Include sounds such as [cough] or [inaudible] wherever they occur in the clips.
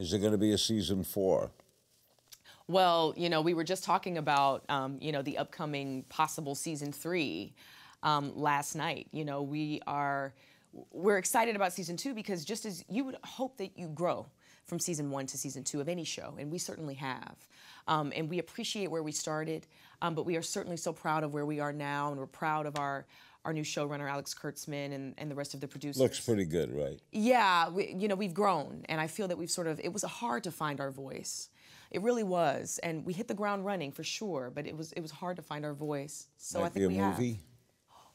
Is there going to be a season four? Well, you know, we were just talking about, um, you know, the upcoming possible season three um, last night. You know, we are, we're excited about season two because just as you would hope that you grow from season one to season two of any show, and we certainly have. Um, and we appreciate where we started, um, but we are certainly so proud of where we are now, and we're proud of our our new showrunner Alex Kurtzman and, and the rest of the producers. Looks pretty good, right? Yeah, we, you know we've grown, and I feel that we've sort of. It was hard to find our voice. It really was, and we hit the ground running for sure. But it was it was hard to find our voice. So Might I think be a we movie. have.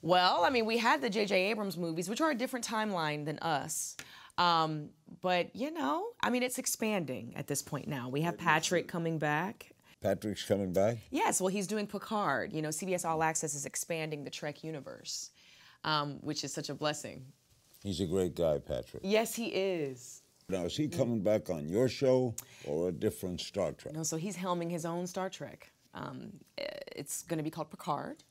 Well, I mean, we had the J.J. Abrams movies, which are a different timeline than us. Um, but you know, I mean, it's expanding at this point now. We have Patrick coming back. Patrick's coming back. Yes, well, he's doing Picard. You know, CBS All Access is expanding the Trek universe, um, which is such a blessing. He's a great guy, Patrick. Yes, he is. Now, is he coming back on your show or a different Star Trek? No, so he's helming his own Star Trek. Um, it's going to be called Picard.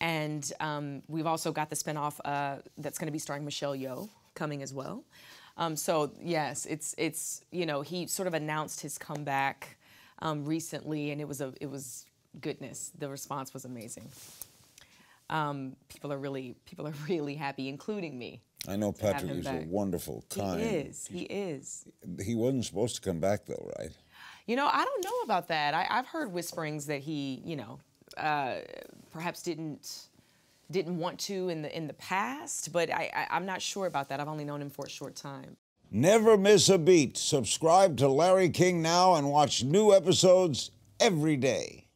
And um, we've also got the spinoff uh, that's going to be starring Michelle Yeoh coming as well. Um, so yes, it's it's you know he sort of announced his comeback um, recently, and it was a it was goodness. The response was amazing. Um, people are really people are [laughs] really happy, including me. I know Patrick is a wonderful, kind. He is. He is. He wasn't supposed to come back though, right? You know, I don't know about that. I, I've heard whisperings that he, you know, uh, perhaps didn't didn't want to in the in the past, but I, I I'm not sure about that. I've only known him for a short time. Never miss a beat. Subscribe to Larry King now and watch new episodes every day.